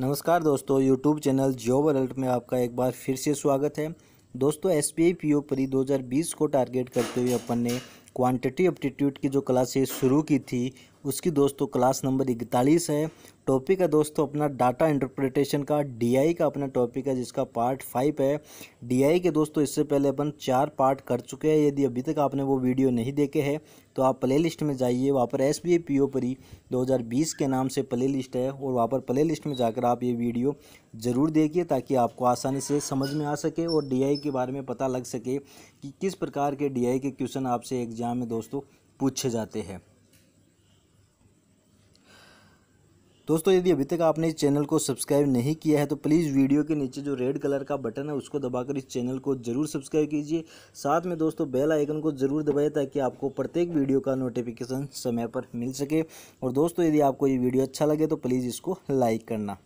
नमस्कार दोस्तों YouTube channel job alert में आपका एक बार फिर से स्वागत है। दोस्तों S P I P O pre 2020 को टारगेट करते हुए अपन ने क्वांटिटी एप्टीट्यूड की जो क्लासेस शुरू की थी उसकी दोस्तों क्लास नंबर इकतालीस है। टॉपिक है दोस्तों अपना डाटा इंटरप्रिटेशन का डीआई का अपना टॉपिक है, जिसका पार्ट फाइव है। डीआई के दोस्तों इससे पहले अपन चार पार्ट कर चुके हैं। यदि अभी तक आपने वो वीडियो नहीं देखे हैं तो आप प्ले लिस्ट में जाइए। वहाँ पर S B I P O pre दो हज़ार बीस के नाम से प्ले लिस्ट है और वहाँ पर प्ले लिस्ट में जाकर आप ये वीडियो ज़रूर देखिए, ताकि आपको आसानी से समझ में आ सके और डीआई के बारे में पता लग सके कि किस प्रकार के डीआई के क्वेश्चन आपसे एग्ज़ाम में दोस्तों पूछे जाते हैं। दोस्तों, यदि अभी तक आपने इस चैनल को सब्सक्राइब नहीं किया है तो प्लीज़ वीडियो के नीचे जो रेड कलर का बटन है, उसको दबाकर इस चैनल को ज़रूर सब्सक्राइब कीजिए। साथ में दोस्तों, बेल आइकन को ज़रूर दबाएँ, ताकि आपको प्रत्येक वीडियो का नोटिफिकेशन समय पर मिल सके। और दोस्तों, यदि आपको ये वीडियो अच्छा लगे तो प्लीज़ इसको लाइक करना।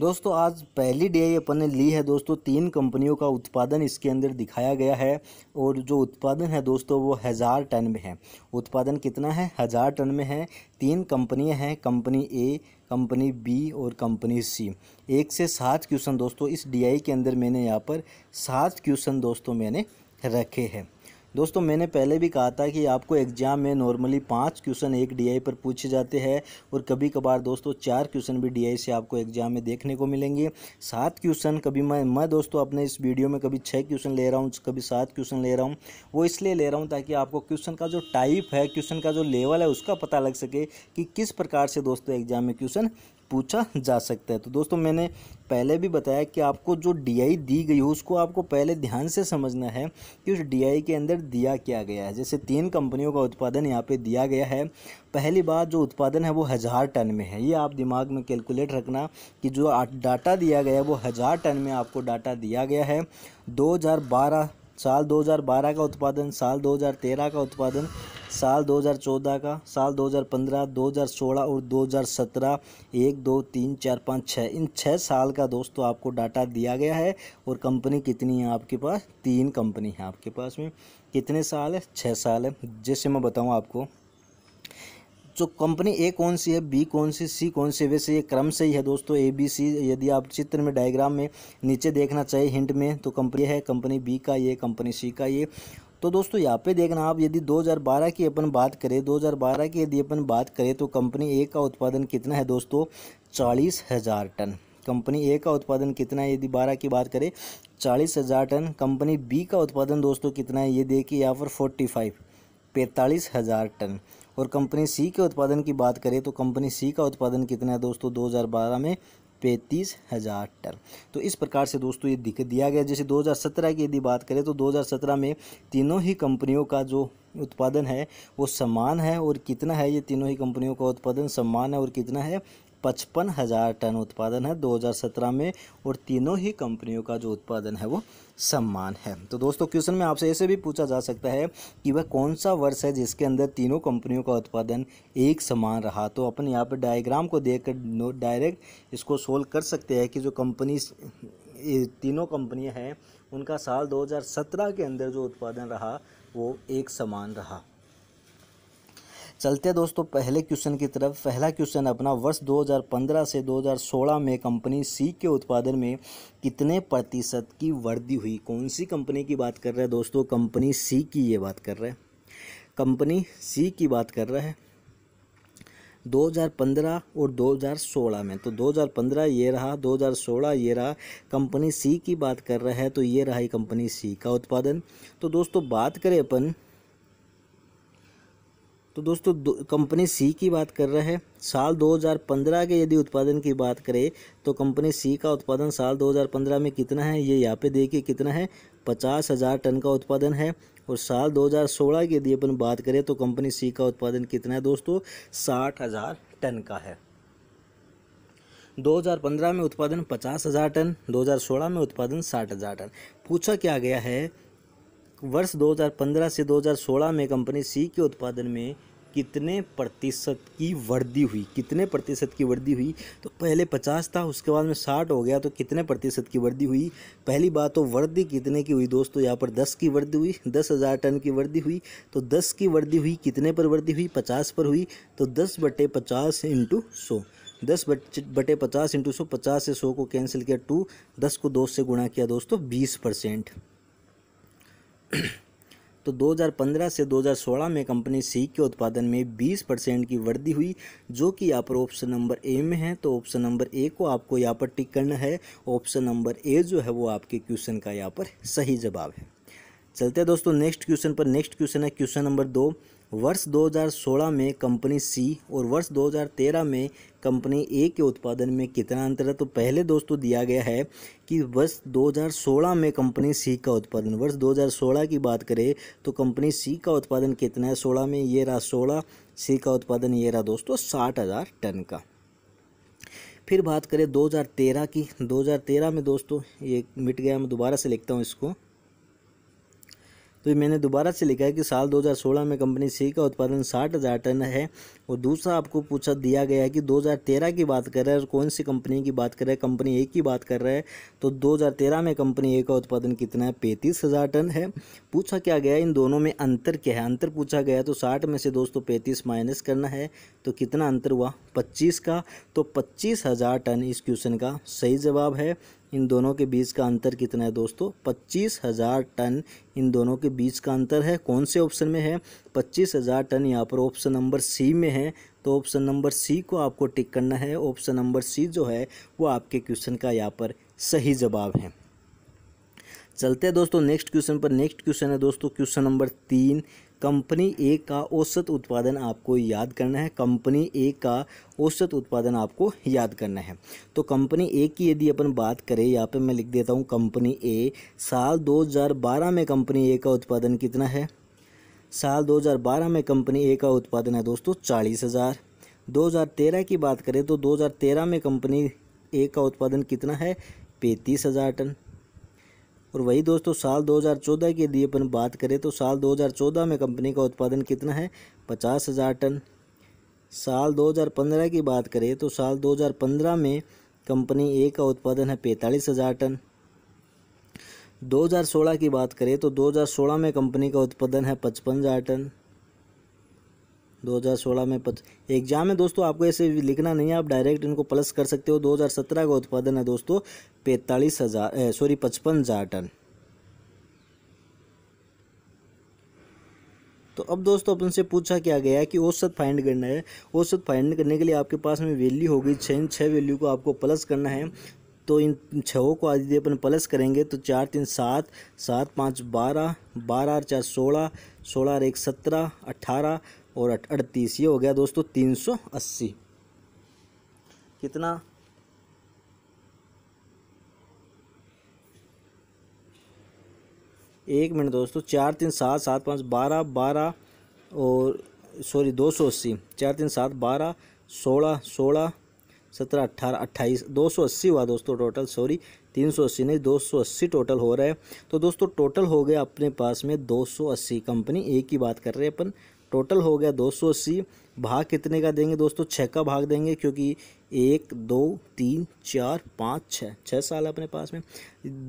दोस्तों, आज पहली डे अपन ने ली है दोस्तों तीन कंपनियों का उत्पादन। इसके अंदर दिखाया गया है और जो उत्पादन है दोस्तों, वो हज़ार टन में है। उत्पादन कितना है? हज़ार टन में है। तीन कंपनियाँ हैं, कंपनी ए, कंपनी बी और कंपनी सी। एक से सात क्वेश्चन दोस्तों, इस डीआई के अंदर मैंने यहाँ पर सात क्वेश्चन दोस्तों मैंने रखे हैं। दोस्तों, मैंने पहले भी कहा था कि आपको एग्ज़ाम में नॉर्मली पाँच क्वेश्चन एक डीआई पर पूछे जाते हैं और कभी कभार दोस्तों, चार क्वेश्चन भी डीआई से आपको एग्ज़ाम में देखने को मिलेंगे। सात क्वेश्चन कभी मैं मैं दोस्तों अपने इस वीडियो में कभी छः क्वेश्चन ले रहा हूँ, कभी सात क्वेश्चन ले रहा हूँ। वो इसलिए ले रहा हूँ ताकि आपको क्वेश्चन का जो टाइप है क्वेश्चन का जो लेवल है, उसका पता लग सके कि किस प्रकार से दोस्तों एग्ज़ाम में क्वेश्चन पूछा जा सकता है। तो दोस्तों, मैंने पहले भी बताया कि आपको जो डीआई दी गई हो, उसको आपको पहले ध्यान से समझना है कि उस डीआई के अंदर दिया क्या गया है। जैसे तीन कंपनियों का उत्पादन यहाँ पे दिया गया है। पहली बात, जो उत्पादन है, वो हज़ार टन में है। ये आप दिमाग में कैलकुलेट रखना कि जो डाटा दिया गया है, वो हज़ार टन में आपको डाटा दिया गया है। दो हज़ार बारह, साल 2012 का उत्पादन, साल 2013 का उत्पादन साल 2014 का, साल 2015 2016 और 2017 एक, दो, तीन, चार, पाँच छः इन छः साल का दोस्तों आपको डाटा दिया गया है और कंपनी कितनी है आपके पास? तीन कंपनी है आपके पास में। कितने साल है? छः साल है। जैसे मैं बताऊँ आपको, जो कंपनी ए कौन सी है, बी कौन सी सी कौन सी, वैसे ये क्रम से ही है दोस्तों। ए, बी, सी, यदि आप चित्र में, डायग्राम में नीचे देखना चाहिए हिंट में तो कंपनी है, कंपनी बी का ये, कंपनी सी का ये। तो दोस्तों यहाँ पे देखना, आप यदि 2012 की अपन बात करें 2012 की यदि अपन बात करें तो कंपनी ए का उत्पादन कितना है दोस्तों? चालीस हज़ार टन। कंपनी ए का उत्पादन कितना है यदि बारह की बात करें? चालीस हज़ार टन। कंपनी बी का उत्पादन दोस्तों कितना है? ये देखिए यहाँ पर फोर्टी फाइव। पैंतालीस हज़ार टन। और कंपनी सी के उत्पादन की बात करें तो कंपनी सी का उत्पादन कितना है दोस्तों? 2012 में पैंतीस हज़ार टन। तो इस प्रकार से दोस्तों ये दिख दिया गया। जैसे 2017 की यदि बात करें तो 2017 में तीनों ही कंपनियों का जो उत्पादन है, वो समान है और कितना है ये तीनों ही कंपनियों का उत्पादन समान है और कितना है? पचपन हज़ार टन उत्पादन है 2017 में, और तीनों ही कंपनियों का जो उत्पादन है वो समान है। तो दोस्तों, क्वेश्चन में आपसे ऐसे भी पूछा जा सकता है कि वह कौन सा वर्ष है जिसके अंदर तीनों कंपनियों का उत्पादन एक समान रहा? तो अपन यहाँ पर डायग्राम को देख कर डायरेक्ट इसको सोल्व कर सकते हैं कि जो कंपनी तीनों कंपनियाँ हैं, उनका साल 2017 के अंदर जो उत्पादन रहा, वो एक समान रहा। चलते दोस्तों, पहले क्वेश्चन की तरफ़। पहला क्वेश्चन अपना, वर्ष 2015 से 2016 में कंपनी सी के उत्पादन में कितने प्रतिशत की वृद्धि हुई? कौन सी कंपनी की बात कर रहे हैं दोस्तों? कंपनी सी की ये बात कर रहे हैं। कंपनी सी की बात कर रहे हैं 2015 और 2016 में। तो 2015 ये रहा 2016 ये रहा, कंपनी सी की बात कर रहे हैं तो ये रहा ही कंपनी सी का उत्पादन। तो दोस्तों, बात करें अपन तो दोस्तों दो, कंपनी सी की बात कर रहे हैं। साल 2015 के यदि उत्पादन की बात करें तो कंपनी सी का उत्पादन साल 2015 में कितना है ये यहाँ पे देखिए कितना है। पचास हज़ार टन का उत्पादन है और साल 2016 की यदि अपन बात करें तो कंपनी सी का उत्पादन कितना है दोस्तों? साठ हज़ार टन का है। 2015 में उत्पादन पचास हज़ार टन 2016 में उत्पादन साठ हज़ार टन। पूछा क्या गया है? वर्ष 2015 से 2016 में कंपनी सी के उत्पादन में कितने प्रतिशत की वृद्धि हुई? कितने प्रतिशत की वृद्धि हुई? तो पहले पचास था, उसके बाद में साठ हो गया तो कितने प्रतिशत की वृद्धि हुई? पहली बात तो वृद्धि कितने की हुई दोस्तों? यहाँ पर दस की वृद्धि हुई, दस हज़ार टन की वृद्धि हुई तो दस की वृद्धि हुई, कितने पर वृद्धि हुई? पचास पर हुई तो दस बटे पचास इंटू सौ। दस बटे पचास इंटू सौ, पचास से सौ को कैंसिल किया टू, दस को दो से गुणा किया दोस्तों बीस परसेंट। तो 2015 से 2016 में कंपनी सी के उत्पादन में 20 परसेंट की वृद्धि हुई, जो कि यहाँ पर ऑप्शन नंबर ए में है तो ऑप्शन नंबर ए को आपको यहाँ पर टिक करना है। ऑप्शन नंबर ए जो है वो आपके क्वेश्चन का यहाँ पर सही जवाब है। चलते हैं दोस्तों, नेक्स्ट क्वेश्चन पर। नेक्स्ट क्वेश्चन है क्वेश्चन नंबर दो। वर्ष 2016 में कंपनी सी और वर्ष 2013 में कंपनी ए के उत्पादन में कितना अंतर है? तो पहले दोस्तों दिया गया है कि वर्ष 2016 में कंपनी सी का उत्पादन, वर्ष 2016 की बात करें तो कंपनी सी का उत्पादन कितना है? 16 में ये रहा 16 सी का उत्पादन ये रहा दोस्तों साठ हज़ार टन का। फिर बात करें 2013 की 2013 में दोस्तों ये मिट गया, मैं दोबारा से लिखता हूँ इसको। तो मैंने दोबारा से लिखा है कि साल 2016 में कंपनी सी का उत्पादन साठ हज़ार टन है। और दूसरा आपको पूछा दिया गया है कि 2013 की बात कर रहा है और कौन सी कंपनी की बात कर रहा है? कंपनी ए की बात कर रहा है। तो 2013 में कंपनी ए का उत्पादन कितना है? पैंतीस हज़ार टन है। पूछा क्या गया इन दोनों में अंतर क्या है? अंतर पूछा गया तो साठ में से दोस्तों पैंतीस माइनस करना है। तो कितना अंतर हुआ? पच्चीस का। तो पच्चीस हज़ार टन इस क्वेश्चन का सही जवाब है। इन दोनों के बीच का अंतर कितना है दोस्तों? पच्चीस हज़ार टन इन दोनों के बीच का अंतर है। कौन से ऑप्शन में है? पच्चीस हज़ार टन यहाँ पर ऑप्शन नंबर सी में है। तो ऑप्शन नंबर सी को आपको टिक करना है। ऑप्शन नंबर सी जो है, वो आपके क्वेश्चन का यहाँ पर सही जवाब है। चलते हैं दोस्तों, नेक्स्ट क्वेश्चन पर। नेक्स्ट क्वेश्चन है दोस्तों, क्वेश्चन नंबर तीन। कंपनी ए का औसत उत्पादन आपको याद करना है। कंपनी ए का औसत उत्पादन आपको याद करना है। तो कंपनी ए की यदि अपन बात करें, यहाँ पे मैं लिख देता हूँ, कंपनी ए साल 2012 में कंपनी ए का उत्पादन कितना है? साल 2012 में कंपनी ए का उत्पादन है दोस्तों चालीस हज़ार। दो की बात करें तो 2013 में कंपनी ए का उत्पादन कितना है? पैंतीस हज़ार टन। और वही दोस्तों, साल 2014 की यदि अपन बात करें तो साल 2014 में कंपनी का उत्पादन कितना है? पचास हज़ार टन। साल 2015 की बात करें तो साल 2015 में कंपनी ए का उत्पादन है पैंतालीस हज़ार टन। 2016 की बात करें तो 2016 में कंपनी का उत्पादन है पचपन हज़ार टन। 2016 में पच एग्ज़ाम में दोस्तों, आपको ऐसे लिखना नहीं है, आप डायरेक्ट इनको प्लस कर सकते हो। 2017 का उत्पादन है दोस्तों, पैंतालीस हज़ार सॉरी पचपन हज़ार टन। तो अब दोस्तों, अपन से पूछा क्या गया है कि औसत फाइंड करना है। औसत फाइंड करने के लिए आपके पास में वैल्यू होगी छः इन छः वैल्यू को आपको प्लस करना है। तो इन छः को आज अपन प्लस करेंगे तो चार तीन सात सात पाँच बारह बारह चार सोलह सोलह एक सत्रह अट्ठारह और अड़तीस, ये हो गया दोस्तों तीन सौ अस्सी। कितना? एक मिनट दोस्तों, चार तीन सात सात पाँच, बारह बारह और सॉरी, दो सौ अस्सी। चार तीन सात, बारह, सोलह सोलह, सत्रह अट्ठारह अट्ठाईस, दो सौ अस्सी हुआ दोस्तों टोटल सॉरी तीन सौ अस्सी नहीं, दो सौ अस्सी टोटल हो रहा है। तो दोस्तों टोटल हो गया अपने पास में दो सौ अस्सी। कंपनी एक की बात कर रहे हैं अपन टोटल हो गया दो सौ अस्सी। भाग कितने का देंगे दोस्तों? छः का भाग देंगे क्योंकि एक, दो, तीन, चार, पाँच छः छः साल अपने पास में।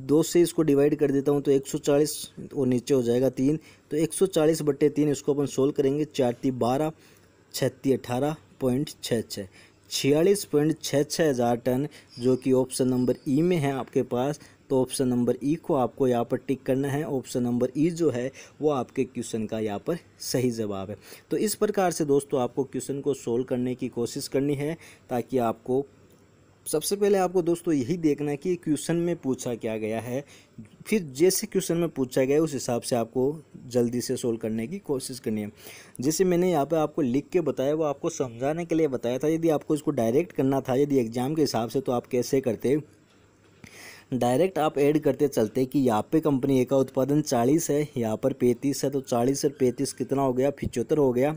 दो से इसको डिवाइड कर देता हूँ तो एक सौ चालीस और नीचे हो जाएगा तीन। तो एक सौ चालीस बट्टे तीन इसको अपन सोल्व करेंगे। चार ती बारह छत्ती अठारह, पॉइंट छः छः छियालीस पॉइंट छः छः हज़ार टन, जो कि ऑप्शन नंबर ई में है आपके पास। तो ऑप्शन नंबर ई को आपको यहाँ पर टिक करना है। ऑप्शन नंबर ई जो है, वो आपके क्वेश्चन का यहाँ पर सही जवाब है। तो इस प्रकार से दोस्तों, आपको क्वेश्चन को सोल्व करने की कोशिश करनी है, ताकि आपको सबसे पहले आपको दोस्तों यही देखना है कि क्वेश्चन में पूछा क्या गया है। फिर जैसे क्वेश्चन में पूछा गया उस हिसाब से आपको जल्दी से सोल्व करने की कोशिश करनी है। जैसे मैंने यहाँ पे आपको लिख के बताया, वो आपको समझाने के लिए बताया था। यदि आपको इसको डायरेक्ट करना था, यदि एग्ज़ाम के हिसाब से तो आप कैसे करते? डायरेक्ट आप ऐड करते चलते कि यहाँ पे कंपनी ए का उत्पादन चालीस है, यहाँ पर पैंतीस है तो चालीस और पैंतीस कितना हो गया? पिचहत्तर हो गया।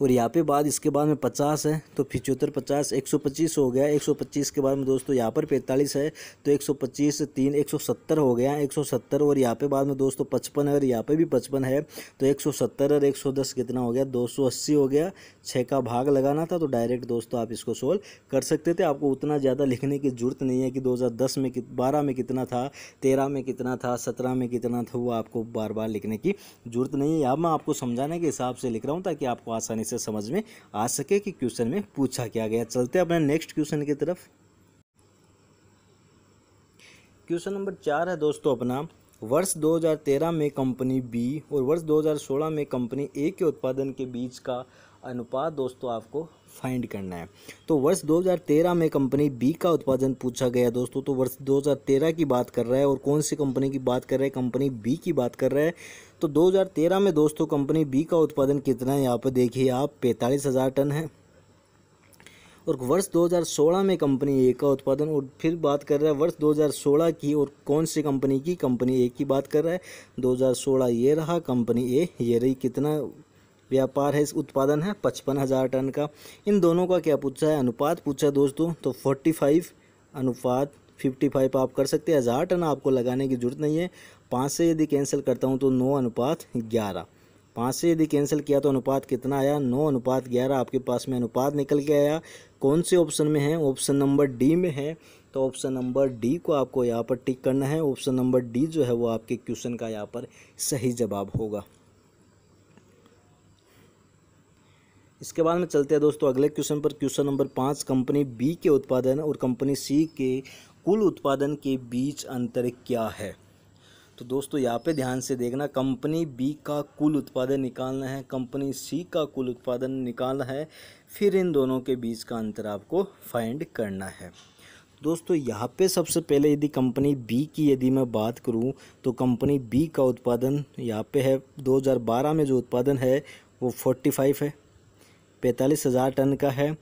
और यहाँ पे बाद इसके बाद में पचास है तो पिचहत्तर, पचास, एक सौ पच्चीस हो गया। एक सौ पच्चीस के बाद में दोस्तों यहाँ पर पैंतालीस है तो एक सौ पच्चीस, तीन, एक सौ सत्तर हो गया, एक सौ सत्तर और यहाँ पे बाद में दोस्तों पचपन है और यहाँ पे भी पचपन है तो एक सौ सत्तर और एक सौ दस कितना हो गया? दो सौ अस्सी हो गया। छः का भाग लगाना था तो डायरेक्ट दोस्तों आप इसको सोल्व कर सकते थे। आपको उतना ज़्यादा लिखने की ज़रूरत नहीं है कि दो हज़ार दस में बारह में कितना था, तेरह में कितना था, सत्रह में कितना था, वो आपको बार बार लिखने की ज़रूरत नहीं है। यहाँ मैं आपको समझाने के हिसाब से लिख रहा हूँ ताकि आपको आसानी से समझ में आ सके कि क्वेश्चन में पूछा क्या गया। चलते अपने नेक्स्ट क्वेश्चन की तरफ़। क्वेश्चन नंबर चार है दोस्तों अपना। वर्ष 2013 में कंपनी बी और वर्ष 2016 में कंपनी ए के उत्पादन के बीच का अनुपात दोस्तों आपको फाइंड करना है। तो वर्ष 2013 में कंपनी बी का उत्पादन पूछा गया दोस्तों। तो वर्ष 2013 की बात कर रहा है और कौन सी कंपनी की बात कर रहा है? कंपनी बी की बात कर रहा है। तो 2013 में दोस्तों कंपनी बी का उत्पादन कितना है? यहाँ पर देखिए आप, पैंतालीस हज़ार टन है। और वर्ष 2016 में कंपनी ए का उत्पादन, और फिर बात कर रहा है वर्ष 2016 की, और कौन सी कंपनी की? कंपनी ए की बात कर रहा है। 2016 ये रहा, कंपनी ए ये रही कितना व्यापार है इस उत्पादन है? पचपन हज़ार टन का। इन दोनों का क्या पूछा है? अनुपात पूछा दोस्तों तो फोर्टी फाइव अनुपात, फिफ्टी फाइव आप कर सकते हैं। हज़ार टन आपको लगाने की ज़रूरत नहीं है। पाँच से यदि कैंसिल करता हूँ तो नौ अनुपात ग्यारह। पाँच से यदि कैंसिल किया तो अनुपात कितना आया? नौ अनुपात ग्यारह। आपके पास में अनुपात निकल के आया। कौन से ऑप्शन में है? ऑप्शन नंबर डी में है। तो ऑप्शन नंबर डी को आपको यहाँ पर टिक करना है। ऑप्शन नंबर डी जो है वो आपके क्वेश्चन का यहाँ पर सही जवाब होगा। इसके बाद में चलते हैं दोस्तों अगले क्वेश्चन पर। क्वेश्चन नंबर पाँच, कंपनी बी के उत्पादन और कंपनी सी के कुल उत्पादन के बीच अंतर क्या है? तो दोस्तों, यहाँ पे ध्यान से देखना, कंपनी बी का कुल उत्पादन निकालना है, कंपनी सी का कुल उत्पादन निकालना है, फिर इन दोनों के बीच का अंतर आपको फाइंड करना है। दोस्तों, यहाँ पे सबसे पहले यदि कंपनी बी की यदि मैं बात करूँ तो कंपनी बी का उत्पादन यहाँ पे है 2012 में जो उत्पादन है, वो 45 है, पैंतालीस हज़ार टन का है।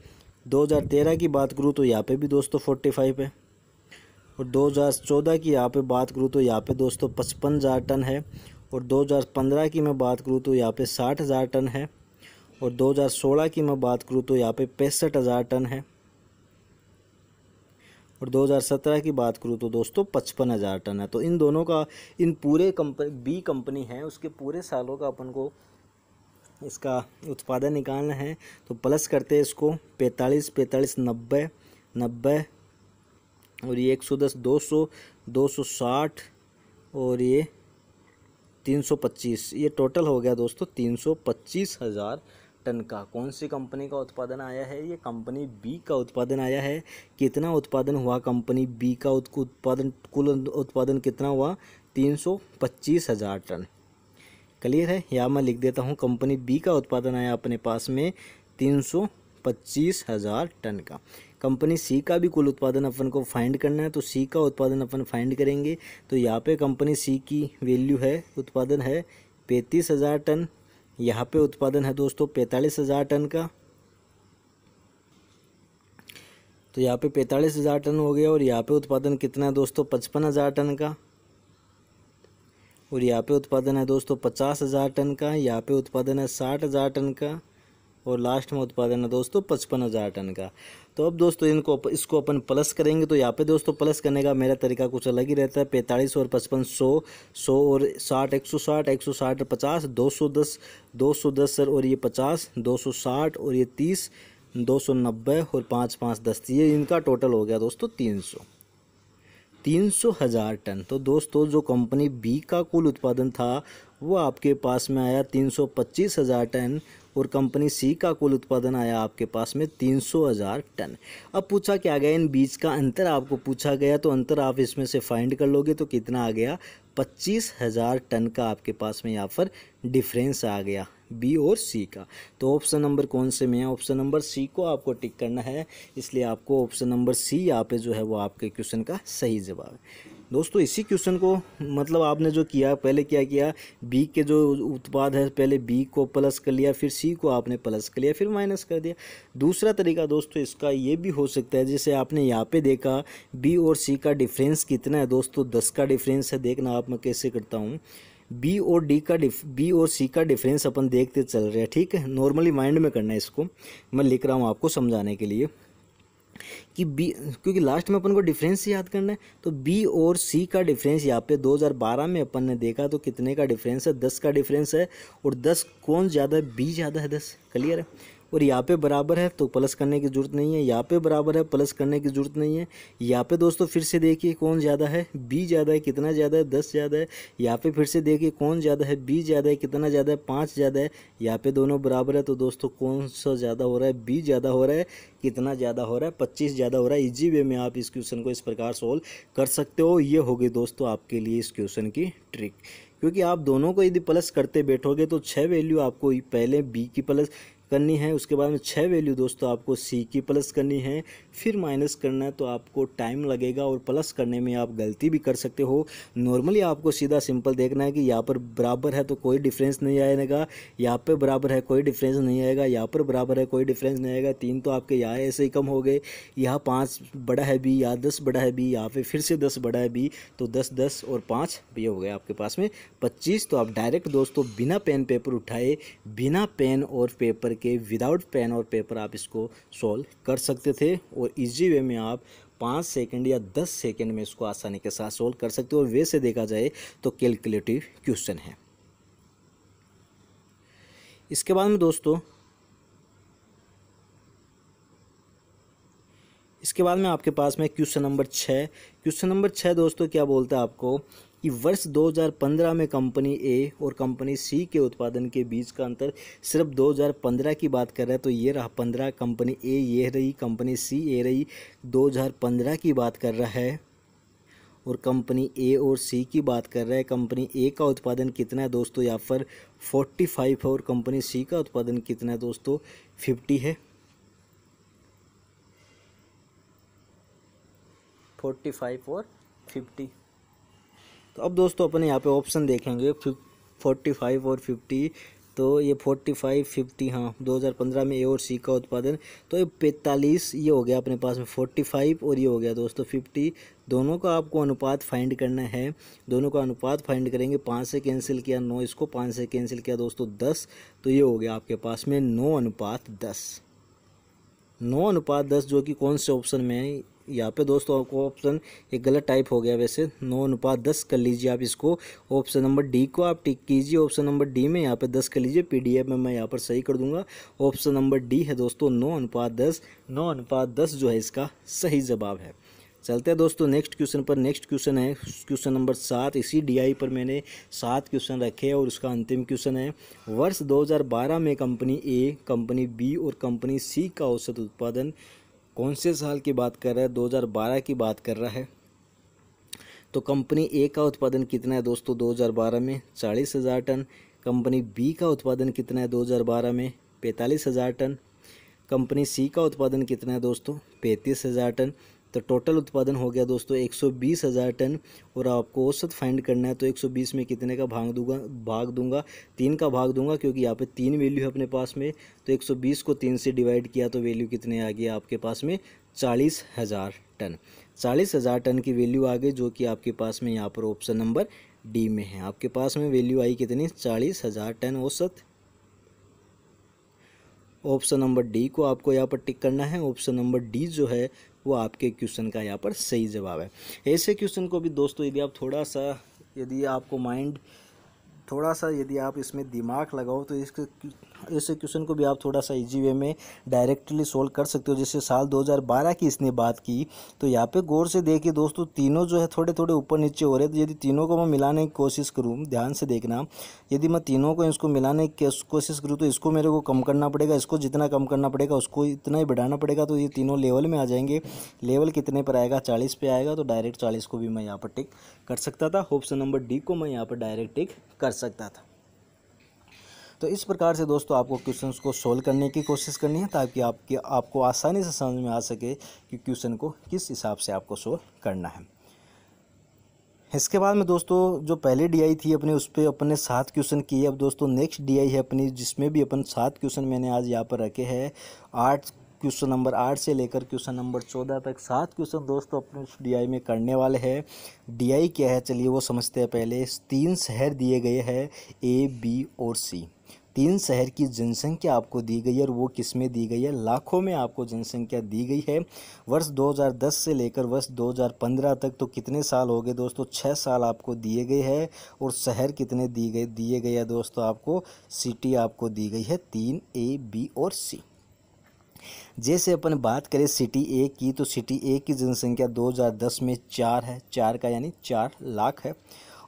2013 की बात करूँ तो यहाँ पे भी दोस्तों 45 है। और 2014 की यहाँ पे बात करूँ तो यहाँ पे दोस्तों पचपन हज़ार टन है और 2015 की मैं बात करूँ तो यहाँ पे साठ हज़ार टन है और 2016 की मैं बात करूँ तो यहाँ पे पैंसठ हज़ार टन है और 2017 की बात करूँ तो दोस्तों पचपन हज़ार टन है। तो इन दोनों का, इन पूरे कंपनी बी कंपनी है, उसके पूरे सालों का अपन को इसका उत्पादन निकालना है। तो प्लस करते हैं इसको पैंतालीस पैंतालीस, नब्बे नब्बे और ये एक सौ दस, दो सौ दो सौ साठ और ये तीन सौ पच्चीस। ये टोटल हो गया दोस्तों तीन सौ पच्चीस हज़ार टन का। कौन सी कंपनी का उत्पादन आया है? ये कंपनी बी का उत्पादन आया है। कितना उत्पादन हुआ कंपनी बी का? उत्पादन, कुल उत्पादन कितना हुआ? तीन सौ पच्चीस हज़ार टन। क्लियर है? या मैं लिख देता हूँ कंपनी बी का उत्पादन आया अपने पास में तीन सौ पच्चीस हज़ार टन का। कंपनी सी का भी कुल उत्पादन अपन को फाइंड करना है तो सी का उत्पादन अपन फाइंड करेंगे। तो यहाँ पे कंपनी सी की वैल्यू है, उत्पादन है पैंतीस हज़ार टन। यहाँ पे उत्पादन है दोस्तों पैंतालीस हज़ार टन का। तो यहाँ पे पैंतालीस हज़ार टन हो गया और यहाँ पे उत्पादन कितना है दोस्तों पचपन हज़ार टन का। और यहाँ पे उत्पादन है दोस्तों पचास हज़ार टन का। यहाँ पे उत्पादन है साठ हज़ार टन का। और लास्ट में उत्पादन है दोस्तों पचपन हज़ार टन का। तो अब दोस्तों इनको इसको अपन प्लस करेंगे तो यहाँ पे दोस्तों प्लस करने का मेरा तरीका कुछ अलग ही रहता है। पैंतालीस और पचपन सौ सौ और साठ, एक सौ साठ, एक सौ साठ पचास, दो सौ दस, दो सौ दस सर और ये पचास, दो सौ साठ और ये तीस, दो सौ नब्बे और पाँच पाँच दस। ये इनका टोटल हो गया दोस्तों तीन सौ। तीन सौ हज़ार टन। तो दोस्तों जो कंपनी बी का कुल उत्पादन था, वो आपके पास में आया तीन सौ पच्चीस हज़ार टन और कंपनी सी का कुल उत्पादन आया आपके पास में तीन सौ हज़ार टन। अब पूछा क्या गया? इन बीच का अंतर आपको पूछा गया तो अंतर आप इसमें से फाइंड कर लोगे तो कितना आ गया? पच्चीस हज़ार टन का आपके पास में यहाँ पर डिफरेंस आ गया बी और सी का। तो ऑप्शन नंबर कौन से में है? ऑप्शन नंबर सी को आपको टिक करना है, इसलिए आपको ऑप्शन नंबर सी यहाँ पे जो है वो आपके क्वेश्चन का सही जवाब है। दोस्तों, इसी क्वेश्चन को मतलब आपने जो किया, पहले क्या किया? बी के जो उत्पाद है, पहले बी को प्लस कर लिया, फिर सी को आपने प्लस कर लिया, फिर माइनस कर दिया। दूसरा तरीका दोस्तों, इसका ये भी हो सकता है, जैसे आपने यहाँ पे देखा बी और सी का डिफरेंस कितना है दोस्तों? दस का डिफरेंस है, देखना आप मैं कैसे करता हूँ। बी और डी का डिफ बी और सी का डिफरेंस अपन देखते चल रहे हैं, ठीक है? नॉर्मली माइंड में करना है इसको। मैं लिख रहा हूँ आपको समझाने के लिए। कि बी क्योंकि लास्ट में अपन को डिफरेंस याद करना है तो बी और सी का डिफरेंस यहाँ पे 2012 में अपन ने देखा तो कितने का डिफरेंस है? दस का डिफरेंस है, और दस कौन ज़्यादा है? बी ज़्यादा है दस क्लियर है? और यहाँ पे बराबर है तो प्लस करने की ज़रूरत नहीं है। यहाँ पे बराबर है प्लस करने की ज़रूरत नहीं है। यहाँ पे दोस्तों फिर से देखिए कौन ज़्यादा है बी ज़्यादा है, कितना ज़्यादा है, दस ज़्यादा है। यहाँ पे फिर से देखिए कौन ज़्यादा है बी ज़्यादा है, कितना ज़्यादा है, पाँच ज़्यादा है। यहाँ पे दोनों बराबर है तो दोस्तों कौन सा ज़्यादा हो रहा है बी ज़्यादा हो रहा है, कितना ज़्यादा हो रहा है, पच्चीस ज़्यादा हो रहा है। ईजी वे में आप इस क्वेश्चन को इस प्रकार सोल्व कर सकते हो। ये होगी दोस्तों आपके लिए इस क्वेश्चन की ट्रिक क्योंकि आप दोनों को यदि प्लस करते बैठोगे तो छः वैल्यू आपको पहले बी की प्लस करनी है, उसके बाद में छः वैल्यू दोस्तों आपको सी की प्लस करनी है, फिर माइनस करना है तो आपको टाइम लगेगा और प्लस करने में आप गलती भी कर सकते हो। नॉर्मली आपको सीधा सिंपल देखना है कि यहाँ पर बराबर है तो कोई डिफरेंस नहीं आएगा, यहाँ पर बराबर है कोई डिफरेंस नहीं आएगा, यहाँ पर बराबर है कोई डिफरेंस नहीं आएगा, तीन तो आपके यहाँ ऐसे ही कम हो गए। यहाँ पाँच बड़ा है बी यहाँ दस बड़ा है बी यहाँ पे फिर से दस बड़ा है बी तो दस दस और पाँच ये हो गया आपके पास में। पच्चीस तो आप डायरेक्ट दोस्तों बिना पेन पेपर उठाए, बिना पेन और पेपर के विदाउट पेन और पेपर आप इसको सॉल्व कर सकते थे और इजी वे में आप पाँच सेकंड या दस सेकंड में इसको आसानी के साथ सॉल्व कर सकते हो। और वैसे देखा जाए तो कैलकुलेटिव क्वेश्चन है। इसके बाद में दोस्तों, इसके बाद में आपके पास में क्वेश्चन नंबर छः क्वेश्चन नंबर छः दोस्तों, क्या बोलता है आपको? कि वर्ष 2015 में कंपनी ए और कंपनी सी के उत्पादन के बीच का अंतर सिर्फ़ 2015 की बात कर रहा है तो ये रहा 15 कंपनी ए ये रही, कंपनी सी ए रही 2015 की बात कर रहा है। और कंपनी ए और सी की बात कर रहा है, कंपनी ए का उत्पादन कितना है दोस्तों, यहाँ पर 45 है और कंपनी सी का उत्पादन कितना है दोस्तों 50 है। 45 और 50 तो अब दोस्तों अपने यहाँ पे ऑप्शन देखेंगे फोर्टी फाइव और फिफ्टी तो ये फोर्टी फाइव फिफ्टी हाँ दो हज़ार पंद्रह में ए और सी का उत्पादन। तो ये पैंतालीस, ये हो गया अपने पास में फोर्टी फाइव और ये हो गया दोस्तों फिफ्टी दोनों का आपको अनुपात फाइंड करना है। दोनों का अनुपात फाइंड करेंगे। पाँच से कैंसिल किया नौ, इसको पाँच से कैंसिल किया दोस्तों दस। तो ये हो गया आपके पास में नौ अनुपात दस। नौ अनुपात दस, जो कि कौन से ऑप्शन में है? यहाँ पे दोस्तों आपको ऑप्शन एक गलत टाइप हो गया वैसे। नौ अनुपात दस कर लीजिए आप इसको। ऑप्शन नंबर डी को आप टिक कीजिए। ऑप्शन नंबर डी में यहाँ पे दस कर लीजिए। पीडीएफ में मैं यहाँ पर सही कर दूँगा। ऑप्शन नंबर डी है दोस्तों नौ अनुपात दस। नौ अनुपात दस जो है इसका सही जवाब है। चलते हैं दोस्तों नेक्स्ट क्वेश्चन पर। नेक्स्ट क्वेश्चन है क्वेश्चन नंबर सात। इसी डीआई पर मैंने सात क्वेश्चन रखे हैं और उसका अंतिम क्वेश्चन है। वर्ष 2012 में कंपनी ए कंपनी बी और कंपनी सी का औसत उत्पादन कौन से साल की बात कर रहा है? 2012 की बात कर रहा है। तो कंपनी ए का उत्पादन कितना है दोस्तों? 2012 में चालीस हज़ार टन। कंपनी बी का उत्पादन कितना है 2012 में? पैंतालीस हज़ार टन। कंपनी सी का उत्पादन कितना है दोस्तों? पैंतीस हज़ार टन। तो टोटल उत्पादन हो गया दोस्तों एक सौ बीस हज़ार टन और आपको औसत फाइंड करना है तो एक सौ बीस में कितने का भाग दूँगा? भाग दूँगा। तीन का भाग दूँगा क्योंकि यहाँ पे तीन वैल्यू है अपने पास में। तो एक सौ बीस को तीन से डिवाइड किया तो वैल्यू कितने आ गया आपके पास में? चालीस हज़ार टन। चालीस हज़ार टन की वैल्यू आ गई जो कि आपके पास में यहाँ पर ऑप्शन नंबर डी में है। आपके पास में वैल्यू आई कितनी? चालीस हज़ार टन औसत। ऑप्शन नंबर डी को आपको यहाँ पर टिक करना है। ऑप्शन नंबर डी जो है वो आपके क्वेश्चन का यहाँ पर सही जवाब है। ऐसे क्वेश्चन को भी दोस्तों, यदि आप थोड़ा सा, यदि आपको माइंड थोड़ा सा यदि आप इसमें दिमाग लगाओ तो इसके ऐसे क्वेश्चन को भी आप थोड़ा सा इजी वे में डायरेक्टली सोल्व कर सकते हो, जैसे साल 2012 की इसने बात की। तो यहाँ पे गौर से देखिए दोस्तों, तीनों जो है थोड़े थोड़े ऊपर नीचे हो रहे तो यदि तीनों को मैं मिलाने की कोशिश करूँ, ध्यान से देखना, यदि मैं तीनों को इसको मिलाने की कोशिश करूँ तो इसको मेरे को कम करना पड़ेगा, इसको जितना कम करना पड़ेगा, उसको इतना ही बढ़ाना पड़ेगा। तो ये तीनों लेवल में आ जाएँगे। लेवल कितने पर आएगा? चालीस पे आएगा। तो डायरेक्ट चालीस को भी मैं यहाँ पर टिक कर सकता था। ऑप्शन नंबर डी को मैं यहाँ पर डायरेक्ट टिक कर सकता था। तो इस प्रकार से दोस्तों आपको क्वेश्चन को सोल्व करने की कोशिश करनी है, ताकि आपके, आपको आसानी से समझ में आ सके कि क्वेश्चन को किस हिसाब से आपको सोल्व करना है। इसके बाद में दोस्तों, जो पहले डीआई थी अपने, उस पर अपने सात क्वेश्चन किए। अब दोस्तों नेक्स्ट डीआई है अपनी, जिसमें भी अपन सात क्वेश्चन मैंने आज यहाँ पर रखे हैं। आठ क्वेश्चन नंबर आठ से लेकर क्वेश्चन नंबर चौदह तक सात क्वेश्चन दोस्तों अपने उस डी में करने वाले हैं। डीआई क्या है? चलिए वो समझते हैं पहले। तीन शहर दिए गए हैं ए बी और सी तीन शहर की जनसंख्या आपको दी गई है और वो किसमें दी गई है? लाखों में आपको जनसंख्या दी गई है। वर्ष 2010 से लेकर वर्ष 2015 तक तो कितने साल हो गए दोस्तों? छः साल आपको दिए गए हैं और शहर कितने दिए गए दिए गए हैं दोस्तों आपको? सिटी आपको दी गई है तीन ए बी और सी जैसे अपन बात करें सिटी ए की तो सिटी ए की जनसंख्या 2010 में चार है। चार का यानी चार लाख है।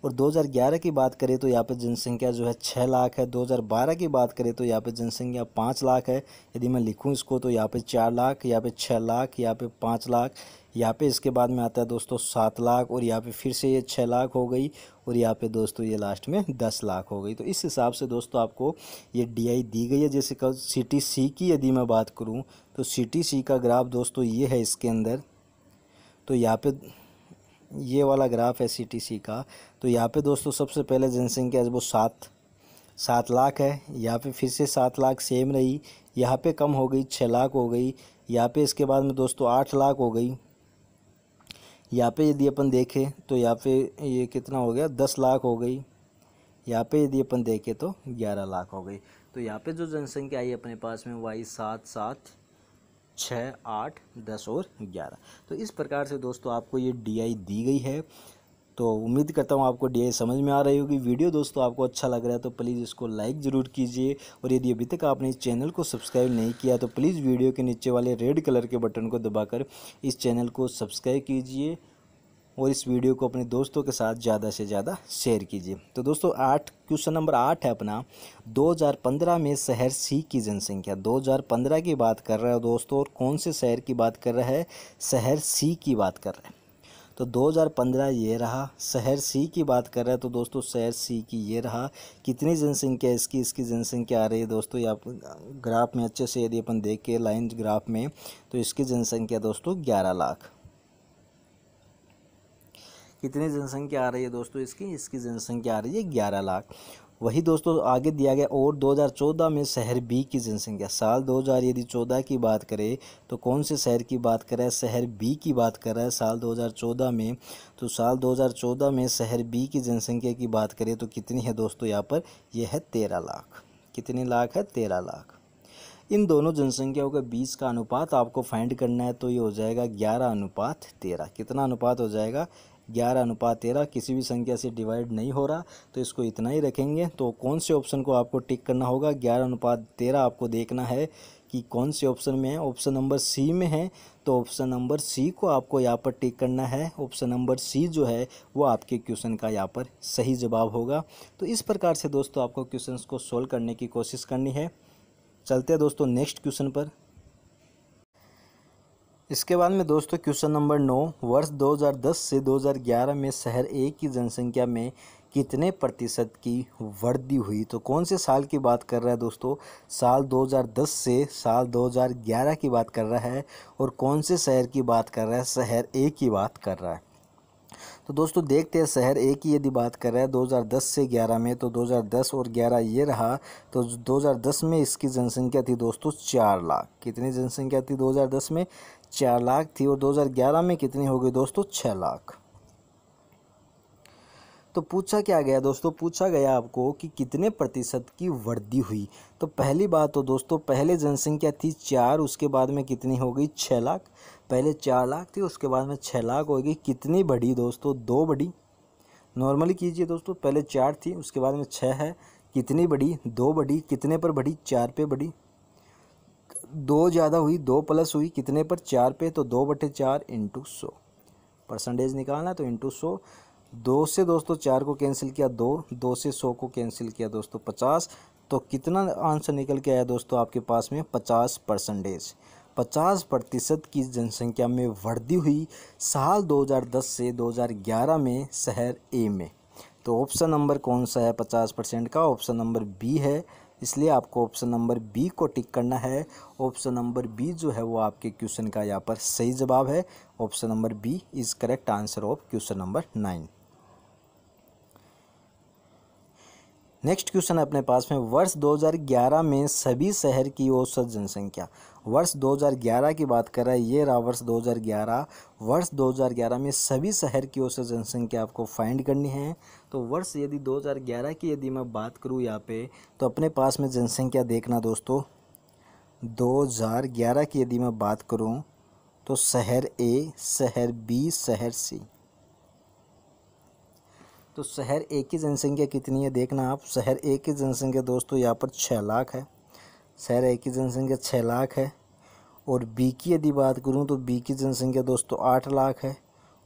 और 2011 की बात करें तो यहाँ पर जनसंख्या जो है छः लाख है। 2012 की बात करें तो यहाँ पर जनसंख्या पाँच लाख है। यदि मैं लिखूँ इसको तो यहाँ पे चार लाख, यहाँ पे छः लाख, यहाँ पे पाँच लाख। यहाँ पे इसके बाद में आता है दोस्तों सात लाख और यहाँ पे फिर से ये छः लाख हो गई और यहाँ पे दोस्तों ये लास्ट में दस लाख हो गई। तो इस हिसाब से दोस्तों आपको ये डीआई दी गई है। जैसे कल सिटी सी की यदि मैं बात करूँ तो सिटी सी का ग्राफ दोस्तों ये है इसके अंदर। तो यहाँ पे ये वाला ग्राफ है CTC का। तो यहाँ पे दोस्तों सबसे पहले जनसंख्या वो सात सात लाख है। यहाँ पे फिर से सात लाख सेम रही। यहाँ पे कम हो गई छः लाख हो गई। यहाँ पे इसके बाद में दोस्तों आठ लाख हो गई। यहाँ पे यदि अपन देखें तो यहाँ पे ये कितना हो गया? दस लाख हो गई। यहाँ पे यदि अपन देखें तो ग्यारह लाख हो गई। तो यहाँ पे जो जनसंख्या आई अपने पास में, वो आई सात सात छः आठ, दस और ग्यारह। तो इस प्रकार से दोस्तों आपको ये डीआई दी गई है। तो उम्मीद करता हूँ आपको डी समझ में आ रही होगी। वीडियो दोस्तों आपको अच्छा लग रहा है तो प्लीज़ इसको लाइक ज़रूर कीजिए और यदि अभी तक आपने इस चैनल को सब्सक्राइब नहीं किया तो प्लीज़ वीडियो के नीचे वाले रेड कलर के बटन को दबाकर इस चैनल को सब्सक्राइब कीजिए और इस वीडियो को अपने दोस्तों के साथ ज़्यादा से ज़्यादा शेयर कीजिए। तो दोस्तों आठ, क्वेश्चन नंबर आठ है अपना। 2015 में शहर सी की जनसंख्या। 2015 की बात कर रहा है दोस्तों और कौन से शहर की बात कर रहा है? शहर सी की बात कर रहा है। तो 2015 ये रहा। शहर सी की बात कर रहे हैं तो दोस्तों शहर सी की ये रहा। कितनी जनसंख्या इसकी? इसकी जनसंख्या आ रही है दोस्तों, या ग्राफ में अच्छे से यदि अपन देख के लाइन ग्राफ में तो इसकी जनसंख्या दोस्तों ग्यारह लाख। कितनी जनसंख्या आ रही है दोस्तों इसकी? इसकी जनसंख्या आ रही है ग्यारह लाख। वही दोस्तों आगे दिया गया और 2014 में शहर बी की जनसंख्या। साल 2000 यदि 14 की बात करें तो कौन से शहर की बात कर रहा है? शहर बी की बात कर रहा है साल 2014 में। तो साल 2014 में शहर बी की जनसंख्या की बात करें तो कितनी है दोस्तों यहाँ पर? यह है तेरह लाख। कितनी लाख है? तेरह लाख। इन दोनों जनसंख्याओं के बीच का अनुपात आपको फाइंड करना है तो ये हो जाएगा ग्यारह अनुपात तेरह। कितना अनुपात हो जाएगा? ग्यारह अनुपात तेरह, किसी भी संख्या से डिवाइड नहीं हो रहा तो इसको इतना ही रखेंगे। तो कौन से ऑप्शन को आपको टिक करना होगा? ग्यारह अनुपात तेरह आपको देखना है कि कौन से ऑप्शन में है। ऑप्शन नंबर सी में है तो ऑप्शन नंबर सी को आपको यहाँ पर टिक करना है। ऑप्शन नंबर सी जो है, वो आपके क्वेश्चन का यहाँ पर सही जवाब होगा। तो इस प्रकार से दोस्तों आपको क्वेश्चन को सोल्व करने की कोशिश करनी है। चलते हैं दोस्तों नेक्स्ट क्वेश्चन पर। इसके बाद में दोस्तों क्वेश्चन नंबर नौ, वर्ष 2010 से 2011 में शहर ए की जनसंख्या में कितने प्रतिशत की वृद्धि हुई? तो कौन से साल की बात कर रहा है दोस्तों? साल 2010 से साल 2011 की बात कर रहा है और कौन से शहर की बात कर रहा है? शहर ए की बात कर रहा है। तो दोस्तों देखते हैं शहर ए की यदि बात कर रहे हैं 2010 से 11 में तो 2010 और 11 ये रहा तो 2010 में इसकी जनसंख्या थी दोस्तों चार लाख। कितनी जनसंख्या थी 2010 में? चार लाख थी और 2011 में कितनी हो गई दोस्तों? छः लाख। तो पूछा क्या गया दोस्तों? पूछा गया आपको कि कितने प्रतिशत की वृद्धि हुई? तो पहली बात तो दोस्तों, पहले जनसंख्या थी? चार, उसके बाद में कितनी हो गई? छः लाख। पहले चार लाख थी, उसके बाद में छः लाख हो गई। कितनी बढ़ी दोस्तों? दो बढ़ी नॉर्मली कीजिए दोस्तों, पहले चार थी, उसके बाद में छः है। कितनी बढ़ी दो बढ़ी कितने पर बढ़ी चार पे बढ़ी दो ज़्यादा हुई, दो प्लस हुई, कितने पर? चार पे तो दो बटे चार इंटू सौ। परसेंटेज निकालना तो इंटू सौ। दो से दोस्तों चार को कैंसिल किया दो दो से सौ को कैंसिल किया दोस्तों पचास। तो कितना आंसर निकल के आया दोस्तों आपके पास में? पचास परसेंटेज पचास प्रतिशत की जनसंख्या में वृद्धि हुई साल 2010 से 2011 में शहर ए में। तो ऑप्शन नंबर कौन सा है पचास परसेंट का? ऑप्शन नंबर बी है। इसलिए आपको ऑप्शन नंबर बी को टिक करना है। ऑप्शन नंबर बी जो है वो आपके क्वेश्चन का यहाँ पर सही जवाब है। Option number B is correct answer of question number nine next question है अपने पास में। वर्ष 2011 में सभी शहर की औसत जनसंख्या। वर्ष 2011 की बात कर रहा है, ये रहा वर्ष 2011 वर्ष 2011 में सभी शहर की औसत जनसंख्या आपको फाइंड करनी है। तो वर्ष यदि 2011 की यदि मैं बात करूँ यहाँ पे तो अपने पास में जनसंख्या देखना दोस्तों 2011 की यदि मैं बात करूँ तो शहर ए शहर बी शहर सी तो शहर ए की जनसंख्या कितनी है देखना आप, शहर ए की जनसंख्या दोस्तों यहाँ पर छः लाख है। शहर ए की जनसंख्या छः लाख है। और बी की यदि बात करूँ तो बी की जनसंख्या दोस्तों आठ लाख है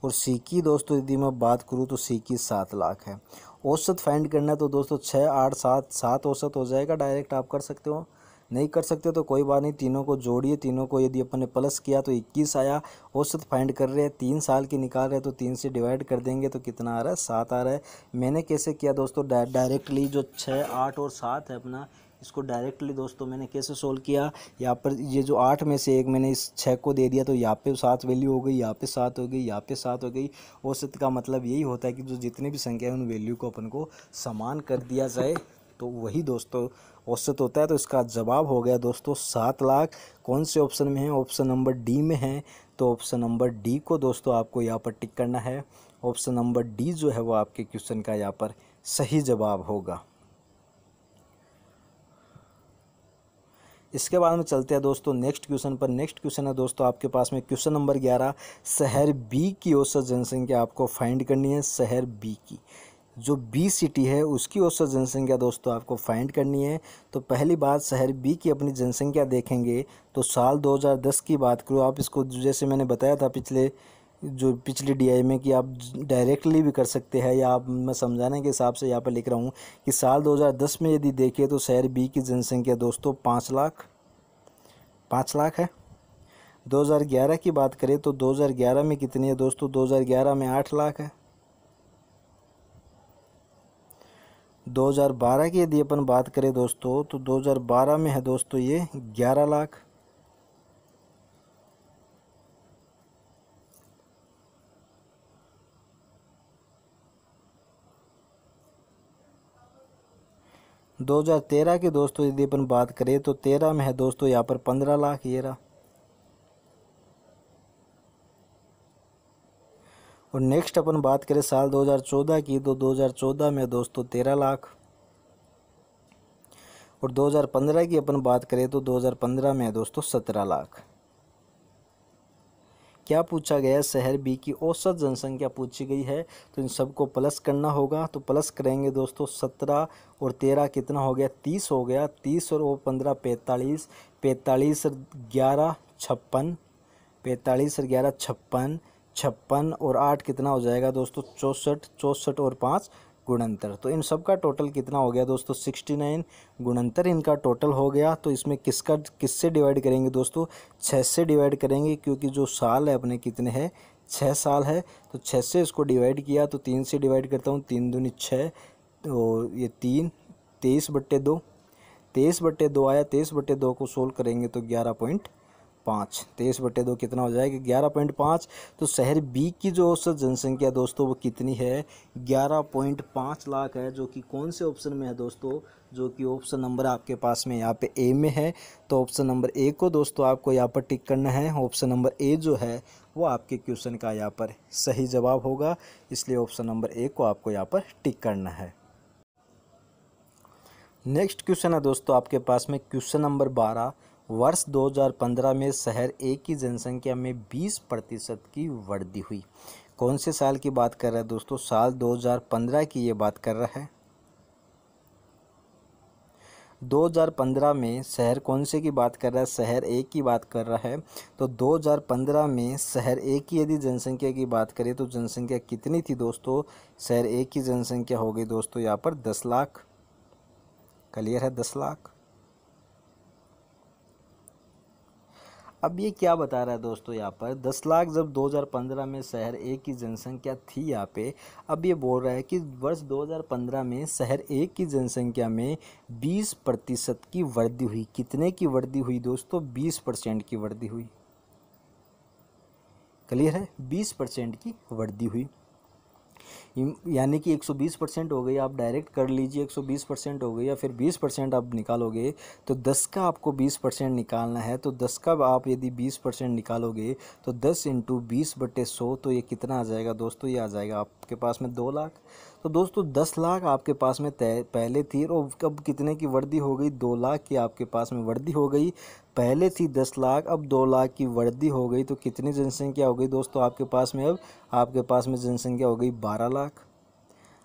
और सी की दोस्तों यदि मैं बात करूँ तो सी की सात लाख है। औसत फाइंड करना है तो दोस्तों छः आठ, सात सात औसत हो जाएगा। डायरेक्ट आप कर सकते हो। नहीं कर सकते तो कोई बात नहीं, तीनों को जोड़िए। तीनों को यदि अपन ने प्लस किया तो इक्कीस आया। औसत फाइंड कर रहे हैं, तीन साल की निकाल रहे हैं तो तीन से डिवाइड कर देंगे तो कितना आ रहा है? सात आ रहा है। मैंने कैसे किया दोस्तों? डायरेक्टली जो छः आठ और सात है अपना इसको डायरेक्टली दोस्तों मैंने कैसे सोल्व किया? यहाँ पर ये जो आठ में से एक मैंने इस छः को दे दिया तो यहाँ पे सात वैल्यू हो गई, यहाँ पे सात हो गई, यहाँ पे सात हो गई। औसत का मतलब यही होता है कि जो जितनी भी संख्या है, उन वैल्यू को अपन को समान कर दिया जाए। तो वही दोस्तों औसत होता है। तो इसका जवाब हो गया दोस्तों सात लाख। कौन से ऑप्शन में है? ऑप्शन नंबर डी में है। तो ऑप्शन नंबर डी को दोस्तों आपको यहाँ पर टिक करना है। ऑप्शन नंबर डी जो है वो आपके क्वेश्चन का यहाँ पर सही जवाब होगा। इसके बाद में चलते हैं दोस्तों नेक्स्ट क्वेश्चन पर। नेक्स्ट क्वेश्चन है दोस्तों आपके पास में क्वेश्चन नंबर ग्यारह। शहर बी की औसत जनसंख्या आपको फाइंड करनी है, शहर बी की। जो बी सिटी है, उसकी औसत जनसंख्या दोस्तों आपको फाइंड करनी है। तो पहली बात, शहर बी की अपनी जनसंख्या देखेंगे तो साल 2010 की बात करो, आप इसको जैसे मैंने बताया था पिछले जो पिछली डी में कि आप डायरेक्टली भी कर सकते हैं या आप, मैं समझाने के हिसाब से यहाँ पर लिख रहा हूँ कि साल 2010 में यदि देखें तो शहर बी की जनसंख्या दोस्तों पाँच लाख पाँच लाख है। 2011 की बात करें तो 2011 में कितनी है दोस्तों? 2011 में आठ लाख है। 2012 की यदि अपन बात करें दोस्तों तो 2012 में है दोस्तों ये 11 लाख। दो हज़ार तेरह की दोस्तों, यदि अपन बात करें तो तेरह में है दोस्तों यहाँ पर पंद्रह लाख ये रहा। और नेक्स्ट अपन बात करें साल 2014 की तो 2014 में दोस्तों तेरह लाख। और 2015 की अपन बात करें तो 2015 में है दोस्तों सत्रह लाख। क्या पूछा गया शहर बी की औसत जनसंख्या पूछी गई है? तो इन सबको प्लस करना होगा। तो प्लस करेंगे दोस्तों सत्रह और तेरह कितना हो गया? तीस हो गया। तीस और वो पंद्रह, पैंतालीस। पैंतालीस ग्यारह, छप्पन। पैंतालीस और ग्यारह, छप्पन। छप्पन और आठ कितना हो जाएगा दोस्तों? चौंसठ। चौंसठ और पाँच। गुणंतर। तो इन सब का टोटल कितना हो गया दोस्तों? सिक्सटी नाइन गुणंतर इनका टोटल हो गया। तो इसमें किसका, किससे डिवाइड करेंगे दोस्तों? छः से डिवाइड करेंगे क्योंकि जो साल है अपने कितने हैं? छः साल है। तो छः से इसको डिवाइड किया तो तीन से डिवाइड करता हूँ, तीन दूनी छः तो ये तीन, तेईस बट्टे दो। तेईस बट्टे दो आया, तेईस बट्टे दो को सोल्व करेंगे तो ग्यारह पॉइंट पाँच। तेईस बटे दो कितना हो जाएगा? ग्यारह पॉइंट पाँच। तो शहर बी की जो औसत जनसंख्या दोस्तों, वो कितनी है? ग्यारह पॉइंट पाँच लाख है, जो कि कौन से ऑप्शन में है दोस्तों? जो कि ऑप्शन नंबर आपके पास में यहाँ पे ए में है। तो ऑप्शन नंबर ए को दोस्तों आपको यहाँ पर टिक करना है। ऑप्शन नंबर ए जो है, वो आपके क्वेश्चन का यहाँ पर सही जवाब होगा। इसलिए ऑप्शन नंबर ए को आपको यहाँ पर टिक करना है। नेक्स्ट क्वेश्चन है दोस्तों, आपके पास में क्वेश्चन नंबर बारह। वर्ष 2015 में शहर ए की जनसंख्या में 20 प्रतिशत की वृद्धि हुई। कौन से साल की बात कर रहा है दोस्तों? साल 2015 की ये बात कर रहा है। 2015 में शहर कौन से की बात कर रहा है? शहर ए की बात कर रहा है। तो 2015 में शहर ए की यदि जनसंख्या की बात करें तो जनसंख्या कितनी थी दोस्तों? शहर ए की जनसंख्या हो गई दोस्तों यहाँ पर 10 लाख। क्लियर है? 10 लाख। अब ये क्या बता रहा है दोस्तों यहाँ पर? दस लाख जब 2015 में शहर ए की जनसंख्या थी यहाँ पे, अब ये बोल रहा है कि वर्ष 2015 में शहर ए की जनसंख्या में 20 प्रतिशत की वृद्धि हुई। कितने की वृद्धि हुई दोस्तों? 20 परसेंट की वृद्धि हुई। क्लियर है? 20 परसेंट की वृद्धि हुई। यानी कि 120 परसेंट हो गई, आप डायरेक्ट कर लीजिए 120 परसेंट हो गई या फिर 20 परसेंट आप निकालोगे तो 10 का आपको 20 परसेंट निकालना है तो 10 का आप यदि 20 परसेंट निकालोगे तो 10 इंटू बीस बटे सौ तो ये कितना आ जाएगा दोस्तों? ये आ जाएगा आपके पास में दो लाख। तो दोस्तों, दस लाख आपके पास में तय पहले थी और अब कितने की वर्दी हो गई? दो लाख की आपके पास में वर्दी हो गई। पहले थी दस लाख, अब दो लाख की वर्दी हो गई। तो कितनी जनसंख्या हो गई दोस्तों आपके पास में? अब आपके पास में जनसंख्या हो गई बारह लाख।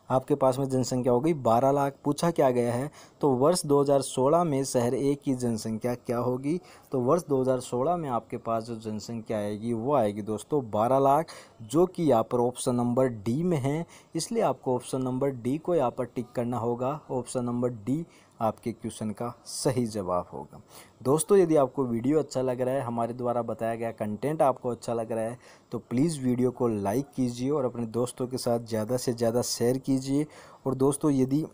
आपके पास में जनसंख्या हो गई बारह लाख। पूछा क्या गया है? तो वर्ष 2016 में शहर ए की जनसंख्या क्या होगी? तो वर्ष 2016 में आपके पास जो जनसंख्या आएगी, वो आएगी दोस्तों बारह लाख, जो कि यहाँ पर ऑप्शन नंबर डी में है। इसलिए आपको ऑप्शन नंबर डी को यहाँ पर टिक करना होगा। ऑप्शन नंबर डी आपके क्वेश्चन का सही जवाब होगा। दोस्तों, यदि आपको वीडियो अच्छा लग रहा है, हमारे द्वारा बताया गया कंटेंट आपको अच्छा लग रहा है तो प्लीज़ वीडियो को लाइक कीजिए और अपने दोस्तों के साथ ज़्यादा से ज़्यादा शेयर कीजिए। और दोस्तों, यदि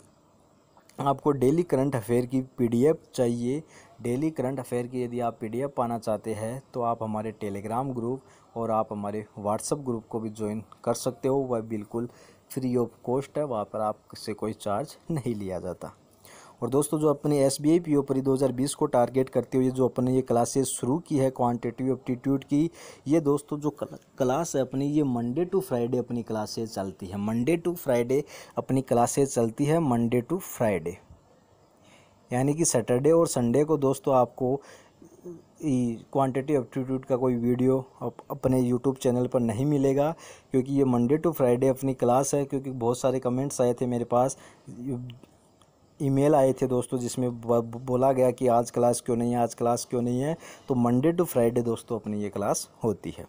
आपको डेली करंट अफेयर की पीडीएफ चाहिए, डेली करंट अफेयर की यदि आप पीडीएफ पाना चाहते हैं तो आप हमारे टेलीग्राम ग्रुप और आप हमारे व्हाट्सएप ग्रुप को भी ज्वाइन कर सकते हो। वह बिल्कुल फ्री ऑफ़ कॉस्ट है, वहाँ पर आपसे कोई चार्ज नहीं लिया जाता। और दोस्तों जो अपने एस बी आई पी दो हज़ार बीस को टारगेट करते हुए जो अपने ये क्लासेस शुरू की है क्वांटिटिव एप्टीट्यूड की ये दोस्तों जो क्लास है अपनी ये मंडे टू फ्राइडे अपनी क्लासेस चलती है। मंडे टू फ्राइडे अपनी क्लासेस चलती है मंडे टू फ्राइडे यानी कि सैटरडे और संडे को दोस्तों आपको क्वांटिटी एप्टीट्यूड का कोई वीडियो अप, अपने यूट्यूब चैनल पर नहीं मिलेगा क्योंकि ये मंडे टू फ्राइडे अपनी क्लास है क्योंकि बहुत सारे कमेंट्स आए थे मेरे पास ईमेल आए थे दोस्तों, जिसमें बोला गया कि आज क्लास क्यों नहीं है, आज क्लास क्यों नहीं है। तो मंडे टू फ्राइडे दोस्तों अपनी ये क्लास होती है।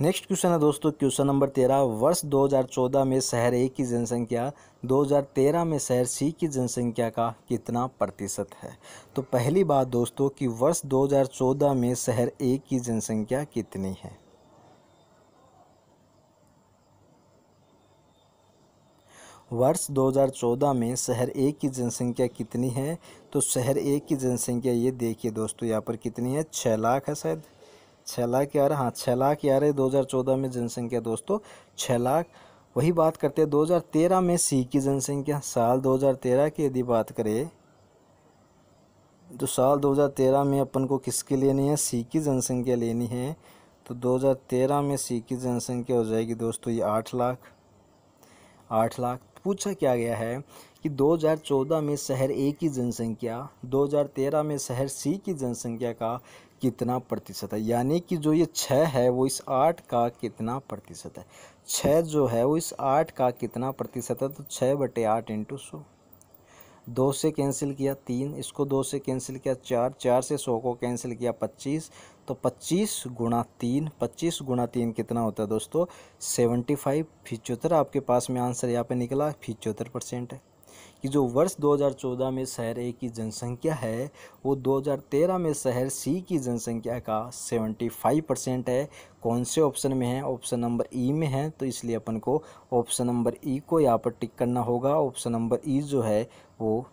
नेक्स्ट क्वेश्चन है दोस्तों क्वेश्चन नंबर तेरह। वर्ष 2014 में शहर ए की जनसंख्या 2013 में शहर सी की जनसंख्या का कितना प्रतिशत है? तो पहली बात दोस्तों कि वर्ष 2014 में शहर ए की जनसंख्या कितनी है? वर्ष 2014 में शहर ए की जनसंख्या कितनी है? तो शहर ए की जनसंख्या ये देखिए दोस्तों, यहाँ पर कितनी है? छः लाख है शायद। छः लाख आ रहा हाँ छः लाख आ रहे दो हज़ार चौदह में जनसंख्या दोस्तों। छः लाख, वही बात करते हैं, दो हज़ार तेरह में सी की जनसंख्या, साल दो हज़ार तेरह की यदि बात करें तो साल दो हज़ार तेरह में अपन को किसकी लेनी है? सी की जनसंख्या लेनी है। तो दो हज़ार तेरह में सी की जनसंख्या हो जाएगी दोस्तों ये आठ लाख। आठ लाख पूछा क्या गया है कि 2014 में शहर ए की जनसंख्या 2013 में शहर सी की जनसंख्या का कितना प्रतिशत है? यानी कि जो ये छः है, वो इस आठ का कितना प्रतिशत है? छः जो है, वो इस आठ का कितना प्रतिशत है? तो छः बटे आठ इंटू सौ। दो से कैंसिल किया तीन, इसको दो से कैंसिल किया चार चार से सौ को कैंसिल किया पच्चीस तो पच्चीस गुणा तीन, पच्चीस गुणा तीन कितना होता है दोस्तों? सेवेंटी फाइव पिचहत्तर आपके पास में आंसर यहाँ पे निकला फिचोत्तर परसेंट है। कि जो वर्ष 2014 में शहर ए की जनसंख्या है, वो 2013 में शहर सी की जनसंख्या का 75 परसेंट है। कौन से ऑप्शन में है? ऑप्शन नंबर ई में है तो इसलिए अपन को ऑप्शन नंबर ई को यहाँ पर टिक करना होगा। ऑप्शन नंबर ई जो है, वो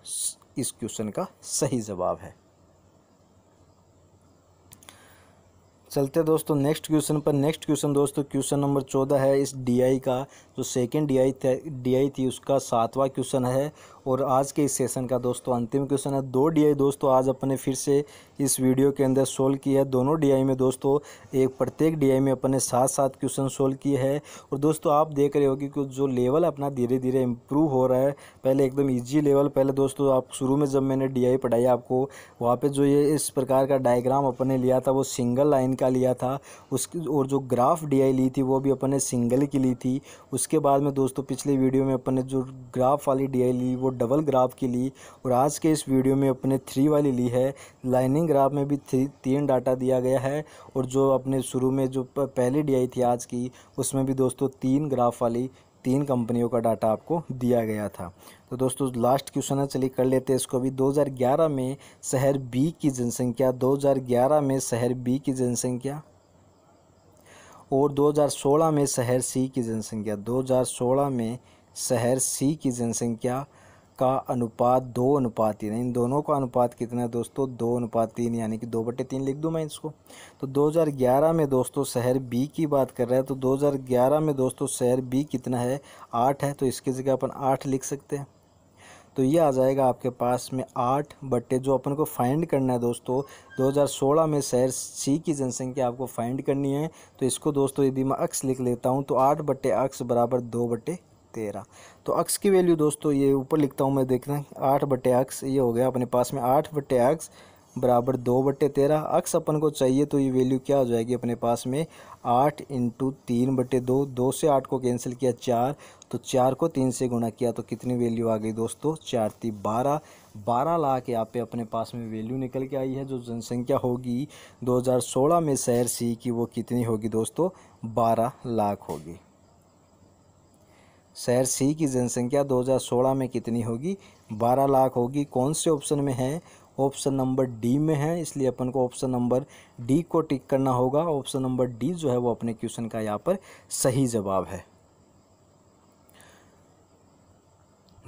इस क्वेश्चन का सही जवाब है। चलते दोस्तों नेक्स्ट क्वेश्चन पर। नेक्स्ट क्वेश्चन दोस्तों क्वेश्चन नंबर चौदह है इस डीआई का, जो सेकंड डीआई था डीआई थी, उसका सातवां क्वेश्चन है और आज के इस सेशन का दोस्तों, अंतिम क्वेश्चन है। दो डीआई दोस्तों, आज अपने फिर से इस वीडियो के अंदर सोल्व किया है। दोनों डीआई में दोस्तों, एक प्रत्येक डीआई में अपने सात सात क्वेश्चन सोल्व किए हैं। और दोस्तों, आप देख रहे हो कि जो लेवल अपना धीरे धीरे इम्प्रूव हो रहा है। पहले एकदम ईजी लेवल पहले दोस्तों, आप शुरू में जब मैंने डीआई पढ़ाई आपको, वहाँ पर जो ये इस प्रकार का डायग्राम अपने लिया था, वो सिंगल लाइन का लिया था। उस और जो ग्राफ डीआई ली थी, वो भी अपन ने सिंगल की ली थी। उसके बाद में दोस्तों, पिछले वीडियो में अपन ने जो ग्राफ वाली डीआई ली, वो डबल ग्राफ की ली और आज के इस वीडियो में अपने थ्री वाली ली है। लाइनिंग ग्राफ में भी थ्री, तीन डाटा दिया गया है और जो अपने शुरू में जो पहली डीआई थी आज की, उसमें भी दोस्तों, तीन ग्राफ वाली तीन कंपनियों का डाटा आपको दिया गया था। तो दोस्तों लास्ट क्वेश्चन है, चलिए कर लेते हैं इसको भी 2011 में शहर बी की जनसंख्या 2011 में शहर बी की जनसंख्या और 2016 में शहर सी की जनसंख्या। 2016 में शहर सी की जनसंख्या का अनुपात दो अनुपात तीन इन दोनों का अनुपात कितना है दोस्तों? दो अनुपात तीन, यानी कि दो बटे तीन लिख दूँ मैं इसको? तो 2011 में दोस्तों शहर बी की बात कर रहा है तो 2011 में दोस्तों शहर बी कितना है? आठ है तो इसकी जगह अपन आठ लिख सकते हैं। तो ये आ जाएगा आपके पास में आठ बट्टे जो अपन को फाइंड करना है दोस्तों। 2016 में शहर सी की जनसंख्या आपको फाइंड करनी है। तो इसको दोस्तों यदि मैं अक्स लिख लेता हूँ तो आठ बट्टे अक्स बराबर दो बट्टे तेरह। तो अक्स की वैल्यू दोस्तों ये ऊपर लिखता हूँ मैं देखना आठ बटे अक्स, ये हो गया अपने पास में आठ बटे अक्स बराबर दो बटे तेरह। अक्स अपन को चाहिए तो ये वैल्यू क्या हो जाएगी अपने पास में? आठ इंटू तीन बटे दो दो से आठ को कैंसिल किया चार तो चार को तीन से गुणा किया तो कितनी वैल्यू आ गई दोस्तों? चार ती बारह। बारह लाख यहाँ पे अपने पास में वैल्यू निकल के आई है, जो जनसंख्या होगी 2016 में शहर सी की वो कितनी होगी दोस्तों? बारह लाख होगी। शहर सी की जनसंख्या 2016 में कितनी होगी? 12 लाख होगी। कौन से ऑप्शन में है? ऑप्शन नंबर डी में है, इसलिए अपन को ऑप्शन नंबर डी को टिक करना होगा। ऑप्शन नंबर डी जो है वो अपने क्वेश्चन का यहाँ पर सही जवाब है।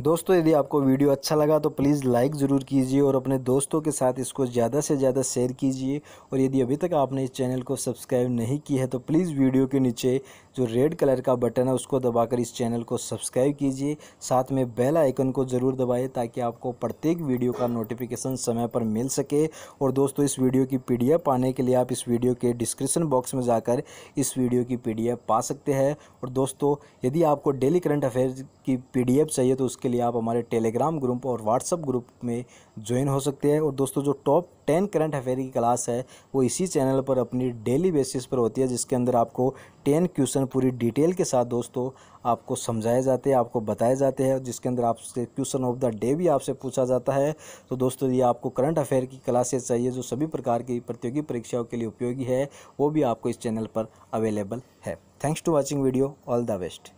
दोस्तों, यदि आपको वीडियो अच्छा लगा तो प्लीज़ लाइक ज़रूर कीजिए और अपने दोस्तों के साथ इसको ज़्यादा से ज़्यादा शेयर कीजिए। और यदि अभी तक आपने इस चैनल को सब्सक्राइब नहीं किया है तो प्लीज़ वीडियो के नीचे जो रेड कलर का बटन है उसको दबाकर इस चैनल को सब्सक्राइब कीजिए। साथ में बेल आइकन को ज़रूर दबाए ताकि आपको प्रत्येक वीडियो का नोटिफिकेशन समय पर मिल सके। और दोस्तों, इस वीडियो की पीडीएफ पाने के लिए आप इस वीडियो के डिस्क्रिप्सन बॉक्स में जाकर इस वीडियो की पीडीएफ पा सकते हैं। और दोस्तों, यदि आपको डेली करंट अफेयर की पीडीएफ चाहिए तो उसके लिए आप हमारे टेलीग्राम ग्रुप और व्हाट्सअप ग्रुप में ज्वाइन हो सकते हैं। और दोस्तों, जो टॉप टेन करंट अफेयर की क्लास है, वो इसी चैनल पर अपनी डेली बेसिस पर होती है, जिसके अंदर आपको टेन क्वेश्चन पूरी डिटेल के साथ दोस्तों आपको समझाए जाते हैं, आपको बताए जाते हैं, जिसके अंदर आपसे क्वेश्चन ऑफ़ द डे भी आपसे पूछा जाता है। तो दोस्तों, ये आपको करंट अफेयर की क्लासेस चाहिए, जो सभी प्रकार की प्रतियोगी परीक्षाओं के लिए उपयोगी है, वो भी आपको इस चैनल पर अवेलेबल है। Thanks to watching video all the best